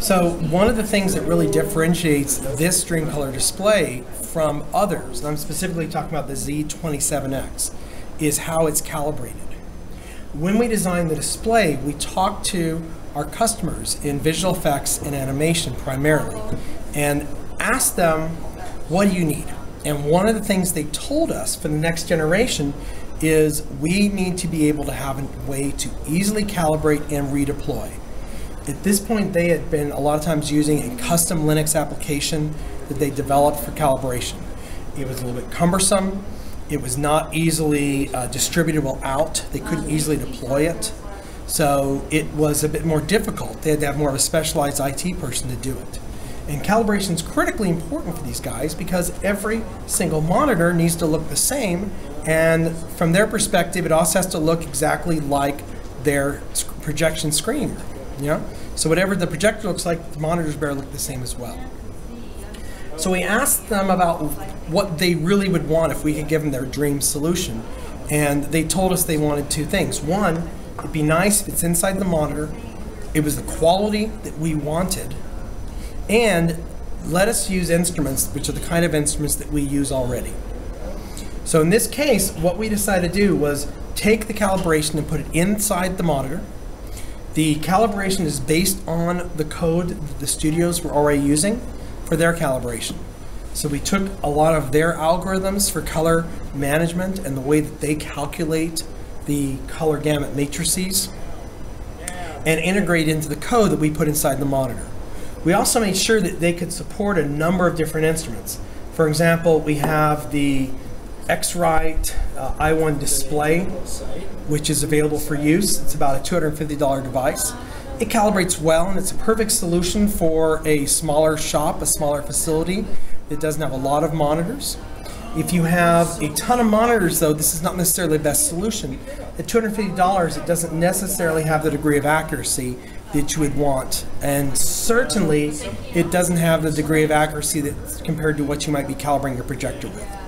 So one of the things that really differentiates this DreamColor display from others, and I'm specifically talking about the Z27X, is how it's calibrated. When we design the display, we talk to our customers in visual effects and animation primarily, and ask them, what do you need? And one of the things they told us for the next generation is we need to be able to have a way to easily calibrate and redeploy. At this point, they had been a lot of times using a custom Linux application that they developed for calibration. It was a little bit cumbersome. It was not easily uh, distributable out. They couldn't easily deploy it. So it was a bit more difficult. They had to have more of a specialized IT person to do it. And calibration is critically important for these guys because every single monitor needs to look the same. And from their perspective, it also has to look exactly like their projection screen. You know? So whatever the projector looks like, the monitors better look the same as well. So we asked them about what they really would want if we could give them their dream solution. And they told us they wanted two things. One, it'd be nice if it's inside the monitor, it was the quality that we wanted, and let us use instruments, which are the kind of instruments that we use already. So in this case, what we decided to do was take the calibration and put it inside the monitor. The calibration is based on the code that the studios were already using for their calibration. So we took a lot of their algorithms for color management and the way that they calculate the color gamut matrices and integrate into the code that we put inside the monitor. We also made sure that they could support a number of different instruments. For example, we have the X-Rite uh, i1Display, which is available for use. It's about a $250 device. It calibrates well and it's a perfect solution for a smaller shop, a smaller facility that doesn't have a lot of monitors. If you have a ton of monitors, though, this is not necessarily the best solution. At $250, it doesn't necessarily have the degree of accuracy that you would want. And certainly, it doesn't have the degree of accuracy that compared to what you might be calibrating your projector with.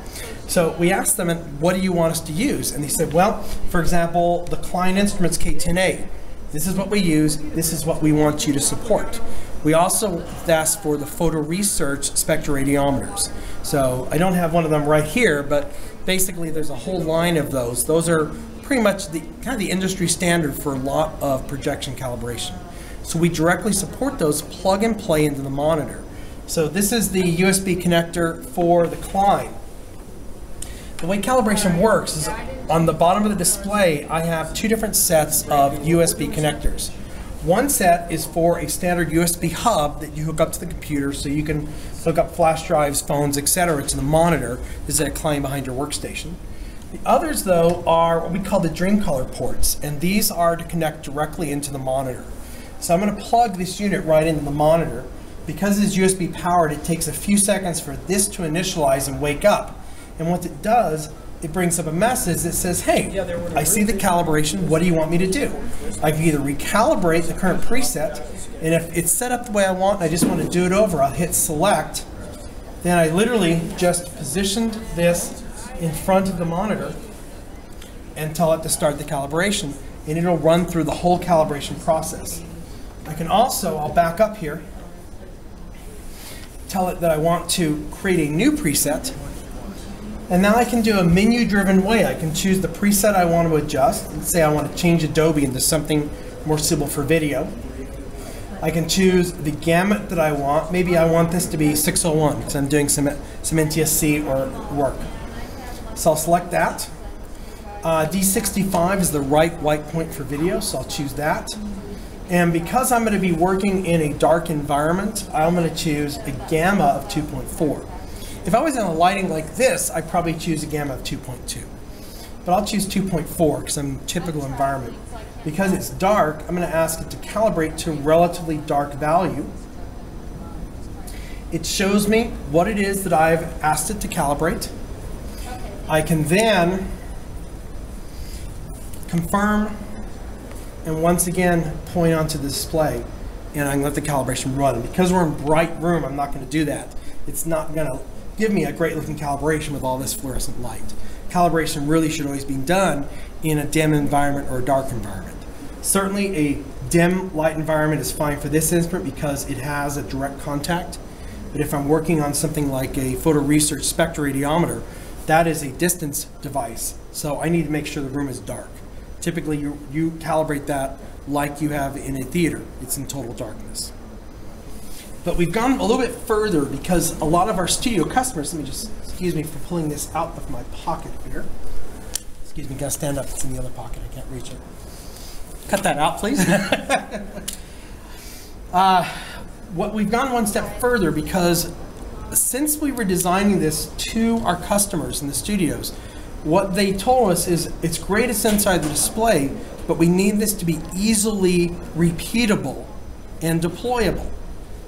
So we asked them, what do you want us to use? And they said, well, for example, the Klein Instruments K10A. This is what we use. This is what we want you to support. We also asked for the Photo Research spectroradiometers. So I don't have one of them right here, but basically there's a whole line of those. Those are pretty much the kind of the industry standard for a lot of projection calibration. So we directly support those plug and play into the monitor. So this is the USB connector for the Klein. The way calibration works is on the bottom of the display, I have two different sets of USB connectors. One set is for a standard USB hub that you hook up to the computer so you can hook up flash drives, phones, etc. to the monitor. Is a client behind your workstation. The others, though, are what we call the DreamColor ports, and these are to connect directly into the monitor. So I'm going to plug this unit right into the monitor. Because it's USB powered, it takes a few seconds for this to initialize and wake up. And what it does it brings up a message that says, hey, I see the calibration, what do you want me to do? I can either recalibrate the current preset, and if it's set up the way I want I just want to do it over, I'll hit select. Then I literally just positioned this in front of the monitor and tell it to start the calibration, and it'll run through the whole calibration process. I can also, I'll back up here, tell it that I want to create a new preset, and now I can do a menu driven way. I can choose the preset I want to adjust. Let's say I want to change Adobe into something more suitable for video. I can choose the gamut that I want. Maybe I want this to be 601 because I'm doing some, some NTSC or work. So I'll select that. Uh, D65 is the right white point for video, so I'll choose that. And because I'm going to be working in a dark environment, I'm going to choose a gamma of 2.4. If I was in a lighting like this, I'd probably choose a gamma of 2.2. But I'll choose 2.4 because I'm typical environment. Because it's dark, I'm going to ask it to calibrate to relatively dark value. It shows me what it is that I've asked it to calibrate. I can then confirm and once again point onto the display and I can let the calibration run. Because we're in bright room, I'm not going to do that. It's not going to give me a great looking calibration with all this fluorescent light. Calibration really should always be done in a dim environment or a dark environment. Certainly a dim light environment is fine for this instrument because it has a direct contact. But if I'm working on something like a Photo Research spectroradiometer, that is a distance device. So I need to make sure the room is dark. Typically, you, you calibrate that like you have in a theater. It's in total darkness. But we've gone a little bit further because a lot of our studio customers, let me just, excuse me for pulling this out of my pocket here. Excuse me, gotta stand up, it's in the other pocket, I can't reach it. Cut that out, please. uh, what we've gone one step further because since we were designing this to our customers in the studios, what they told us is it's great it's inside the display, but we need this to be easily repeatable and deployable.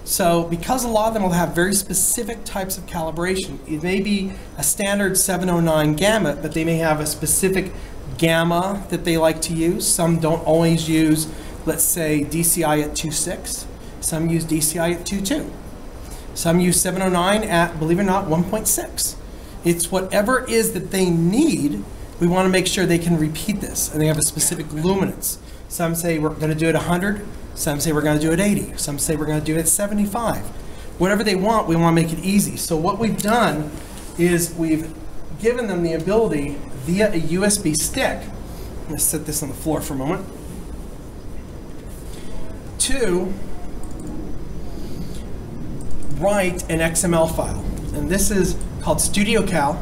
So because a lot of them will have very specific types of calibration, it may be a standard 709 gamut, but they may have a specific gamma that they like to use. Some don't always use, let's say, DCI at 2.6. Some use DCI at 2.2. Some use 709 at, believe it or not, 1.6. It's whatever is that they need. We want to make sure they can repeat this, and they have a specific luminance. Some say we're going to do it 100. Some say we're going to do it 80. Some say we're going to do it 75. Whatever they want, we want to make it easy. So what we've done is we've given them the ability via a USB stick. To set this on the floor for a moment. To write an XML file. And this is called StudioCal.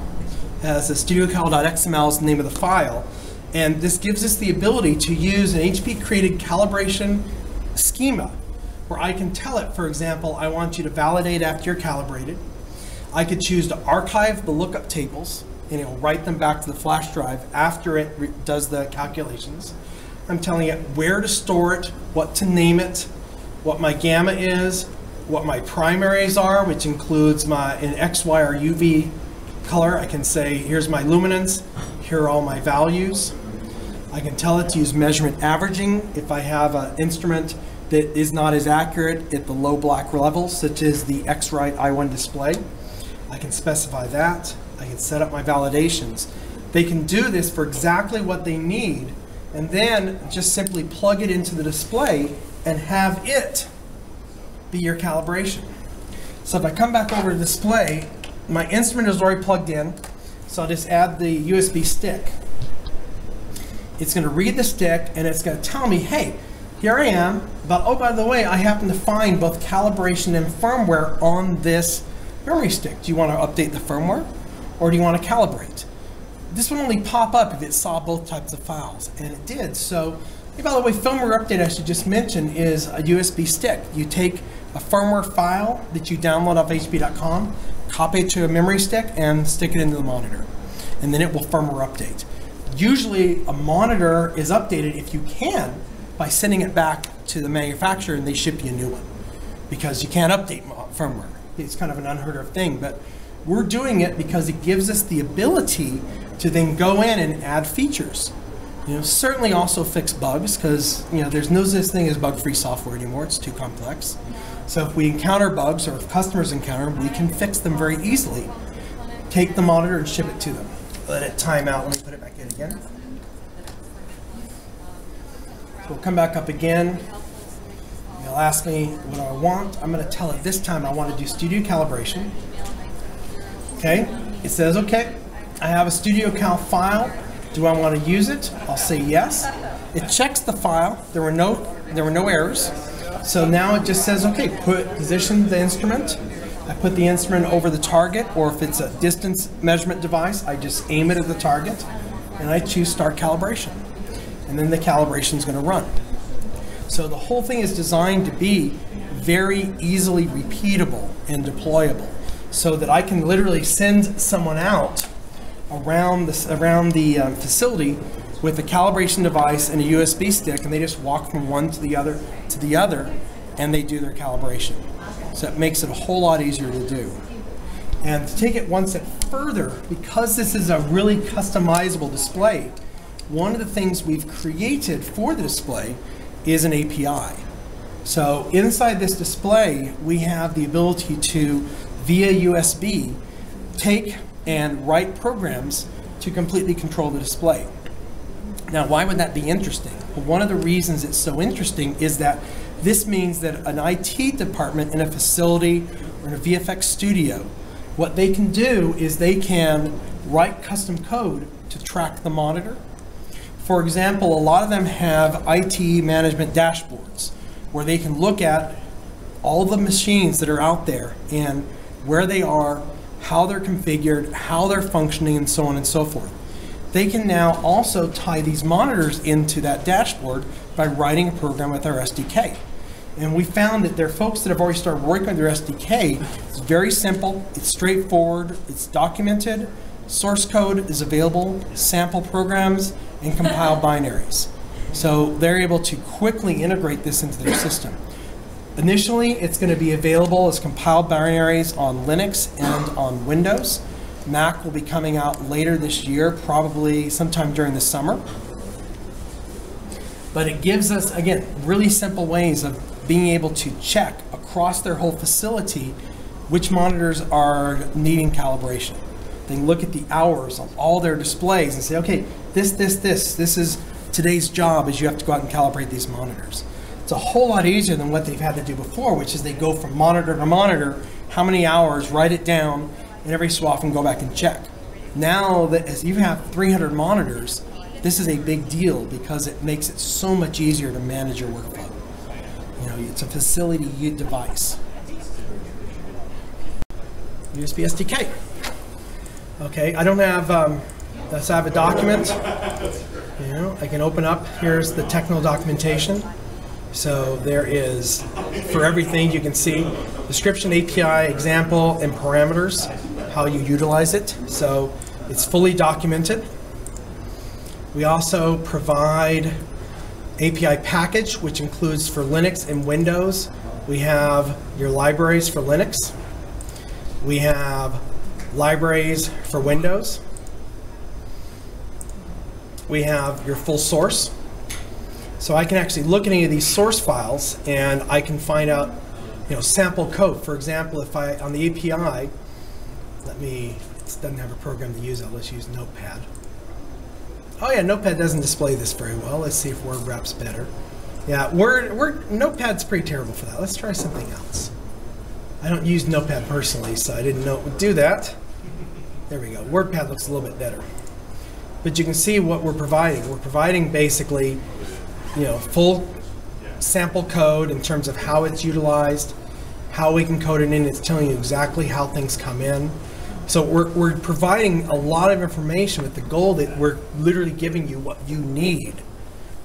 As the studiocal.xml is the name of the file. And this gives us the ability to use an HP created calibration schema where I can tell it, for example, I want you to validate after you're calibrated. I could choose to archive the lookup tables and it'll write them back to the flash drive after it does the calculations. I'm telling it where to store it, what to name it, what my gamma is, what my primaries are, which includes my in X, Y, or UV color. I can say, here's my luminance, here are all my values. I can tell it to use measurement averaging if I have an instrument that is not as accurate at the low black level, such as the X-Rite i1Display. I can specify that. I can set up my validations. They can do this for exactly what they need and then just simply plug it into the display and have it be your calibration. So if I come back over to display, my instrument is already plugged in, so I'll just add the USB stick. It's going to read the stick and it's going to tell me, hey, here I am, but oh, by the way, I happen to find both calibration and firmware on this memory stick. Do you want to update the firmware or do you want to calibrate? This would only pop up if it saw both types of files, and it did. So, hey, by the way, firmware update I should just mention is a USB stick. You take a firmware file that you download off HP.com, copy it to a memory stick, and stick it into the monitor. And then it will firmware update. Usually, a monitor is updated if you can by sending it back to the manufacturer and they ship you a new one because you can't update firmware. It's kind of an unheard of thing, but we're doing it because it gives us the ability to then go in and add features. You know, certainly also fix bugs because you know there's no such thing as bug-free software anymore. It's too complex. So if we encounter bugs or if customers encounter them, we can fix them very easily. Take the monitor and ship it to them. Let it time out. Let me put it back in again. So we'll come back up again. It'll ask me what I want. I'm going to tell it this time I want to do studio calibration. Okay, it says, okay, I have a StudioCal file. Do I want to use it? I'll say yes. It checks the file. There were no, there were no errors. So now it just says, okay, put position the instrument. I put the instrument over the target, or if it's a distance measurement device, I just aim it at the target, and I choose start calibration. And then the calibration is going to run. So the whole thing is designed to be very easily repeatable and deployable so that I can literally send someone out around the, around the um, facility with a calibration device and a USB stick, and they just walk from one to the other to the other, and they do their calibration. So it makes it a whole lot easier to do. And to take it one step further, because this is a really customizable display, one of the things we've created for the display is an API. So inside this display, we have the ability to, via USB, take and write programs to completely control the display. Now, why would that be interesting? But one of the reasons it's so interesting is that this means that an IT department in a facility or in a VFX studio, what they can do is they can write custom code to track the monitor. For example, a lot of them have IT management dashboards where they can look at all the machines that are out there and where they are, how they're configured, how they're functioning, and so on and so forth. They can now also tie these monitors into that dashboard by writing a program with our SDK. And we found that there are folks that have already started working with their SDK. It's very simple, it's straightforward, it's documented, source code is available, sample programs, and compile binaries. So they're able to quickly integrate this into their system. Initially, it's going to be available as compiled binaries on Linux and on Windows. Mac will be coming out later this year, probably sometime during the summer. But it gives us, again, really simple ways of being able to check across their whole facility which monitors are needing calibration. They look at the hours on all their displays and say, okay, this, this, this, this is today's job is you have to go out and calibrate these monitors. It's a whole lot easier than what they've had to do before, which is they go from monitor to monitor, how many hours, write it down, and every so often go back and check. Now that as you have 300 monitors, this is a big deal because it makes it so much easier to manage your workflow. You know, it's a facility device. USB SDK. Okay, I don't have, um, let's have a document. You know, I can open up, here's the technical documentation. So there is, for everything you can see, description, API, example, and parameters, how you utilize it. So it's fully documented. We also provide API package, which includes for Linux and Windows. We have your libraries for Linux. We have libraries for Windows. We have your full source. So I can actually look at any of these source files and I can find out, you know, sample code. For example, if I, on the API, let me, it doesn't have a program to use, I'll just use Notepad. Oh yeah, Notepad doesn't display this very well. Let's see if Word wraps better. Yeah, Word, Word, Notepad's pretty terrible for that. Let's try something else. I don't use Notepad personally, so I didn't know it would do that. There we go. WordPad looks a little bit better. But you can see what we're providing. We're providing basically, you know, full sample code in terms of how it's utilized, how we can code it in. It's telling you exactly how things come in. So we're, we're providing a lot of information with the goal that we're literally giving you what you need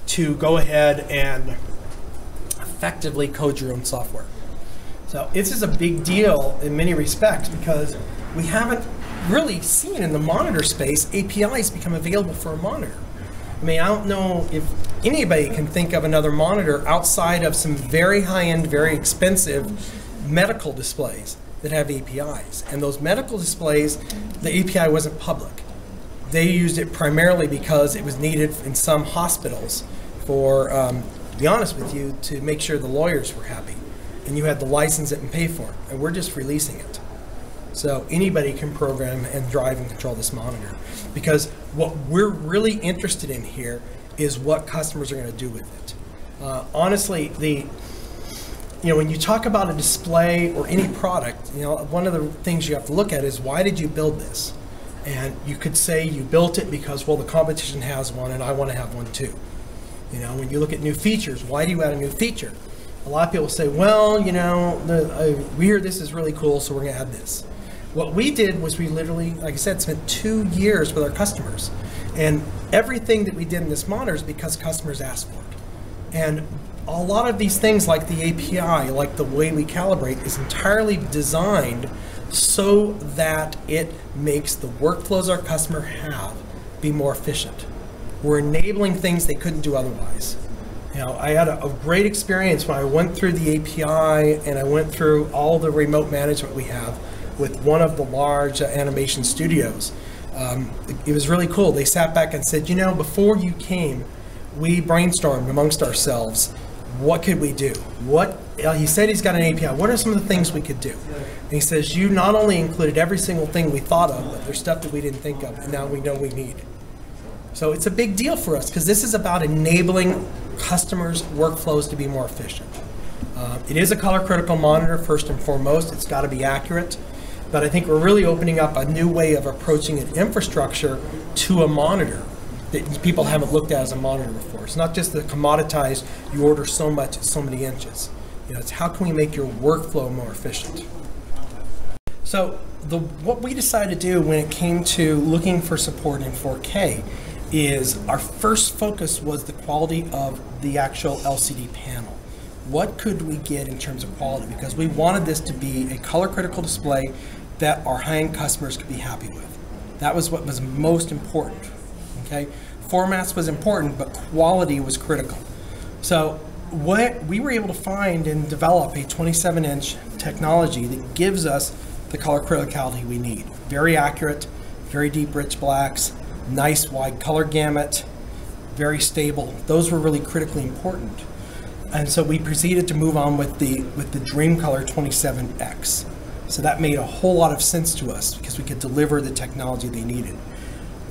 to go ahead and effectively code your own software. So this is a big deal in many respects because we haven't really seen in the monitor space APIs become available for a monitor. I mean, I don't know if anybody can think of another monitor outside of some very high-end, very expensive medical displays that have APIs. And those medical displays, the API wasn't public. They used it primarily because it was needed in some hospitals for, um, to be honest with you, to make sure the lawyers were happy. And you had to license it and pay for it. And we're just releasing it. So anybody can program and drive and control this monitor. Because what we're really interested in here is what customers are going to do with it. Uh, honestly, the you know when you talk about a display or any product, you know one of the things you have to look at is why did you build this? And you could say you built it because well the competition has one and I want to have one too. You know when you look at new features, why do you add a new feature? A lot of people say, well, you know, the, uh, we hear this is really cool, so we're going to add this. What we did was we literally, like I said, spent two years with our customers. And everything that we did in this monitor is because customers asked for it. And a lot of these things like the API, like the way we calibrate, is entirely designed so that it makes the workflows our customer have be more efficient. We're enabling things they couldn't do otherwise. You know, I had a, a, great experience when I went through the API and I went through all the remote management we have with one of the large uh, animation studios. Um, it, was really cool. They sat back and said, you know, before you came, we brainstormed amongst ourselves, what could we do? What uh, he said he's got an API. What are some of the things we could do? And he says you not only included every single thing we thought of, but there's stuff that we didn't think of, and now we know we need. So it's a big deal for us because this is about enabling customers' workflows to be more efficient. Uh, it is a color critical monitor first and foremost. It's got to be accurate. But I think we're really opening up a new way of approaching an infrastructure to a monitor that people haven't looked at as a monitor before. It's not just the commoditized, you order so much, so many inches. You know, it's how can we make your workflow more efficient? So the, what we decided to do when it came to looking for support in 4K is our first focus was the quality of the actual LCD panel. What could we get in terms of quality? Because we wanted this to be a color critical display that our high-end customers could be happy with. That was what was most important. Okay, formats was important, but quality was critical. So what we were able to find and develop a 27-inch technology that gives us the color criticality we need. Very accurate, very deep, rich blacks, nice wide color gamut, very stable. Those were really critically important. And so we proceeded to move on with the with the DreamColor 27X. So that made a whole lot of sense to us because we could deliver the technology they needed.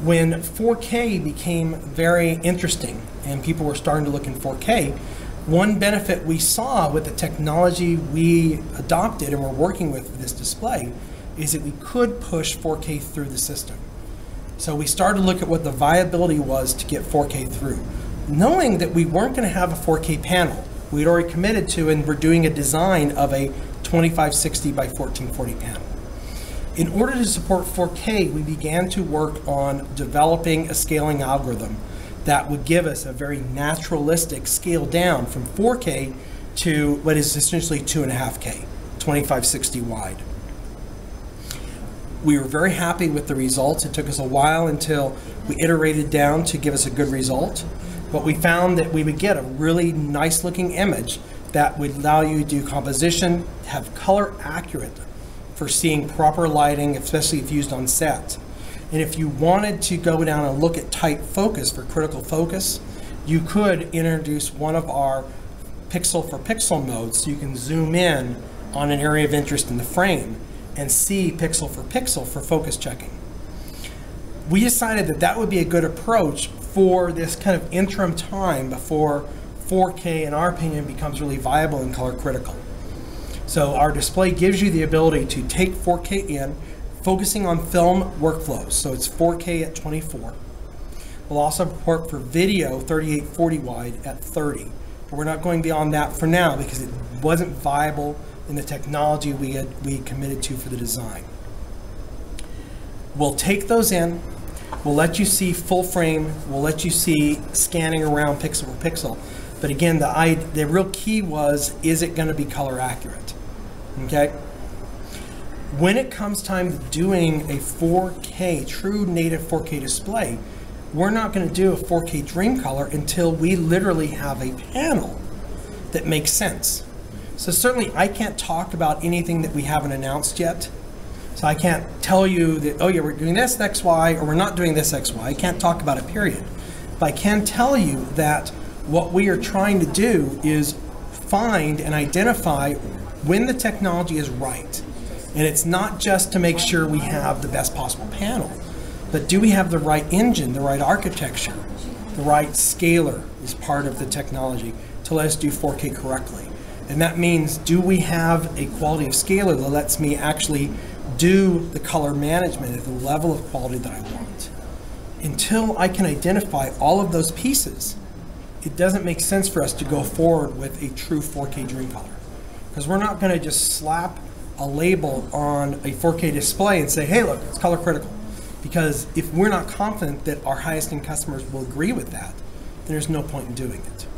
When 4K became very interesting and people were starting to look in 4K, one benefit we saw with the technology we adopted and we're working with this display is that we could push 4K through the system. So we started to look at what the viability was to get 4K through, knowing that we weren't going to have a 4K panel. We'd already committed to, and we're doing a design of a 2560 by 1440 panel. In order to support 4K, we began to work on developing a scaling algorithm that would give us a very naturalistic scale down from 4K to what is essentially 2.5K, 2560 wide. We were very happy with the results. It took us a while until we iterated down to give us a good result. But we found that we would get a really nice looking image that would allow you to do composition, have color accurate for seeing proper lighting, especially if used on set. And if you wanted to go down and look at tight focus for critical focus, you could introduce one of our pixel for pixel modes so you can zoom in on an area of interest in the frame and see pixel for pixel for focus checking. We decided that that would be a good approach for this kind of interim time before 4K, in our opinion, becomes really viable and color critical. So our display gives you the ability to take 4K in, focusing on film workflows. So it's 4K at 24. We'll also support for video 3840 wide at 30. But we're not going beyond that for now because it wasn't viable in the technology we had we committed to for the design. We'll take those in, we'll let you see full frame, we'll let you see scanning around pixel for pixel. But again, the, I, the real key was, is it going to be color accurate? Okay? When it comes time to doing a 4K, true native 4K display, we're not going to do a 4K DreamColor until we literally have a panel that makes sense. So certainly I can't talk about anything that we haven't announced yet. So I can't tell you that, oh yeah, we're doing this XY or we're not doing this XY. I can't talk about it, period. But I can tell you that what we are trying to do is find and identify when the technology is right. And it's not just to make sure we have the best possible panel, but do we have the right engine, the right architecture, the right scaler is part of the technology to let us do 4K correctly. And that means, do we have a quality of scaler that lets me actually do the color management at the level of quality that I want? Until I can identify all of those pieces, it doesn't make sense for us to go forward with a true 4K DreamColor. Because we're not going to just slap a label on a 4K display and say, hey, look, it's color critical. Because if we're not confident that our highest end customers will agree with that, there's no point in doing it.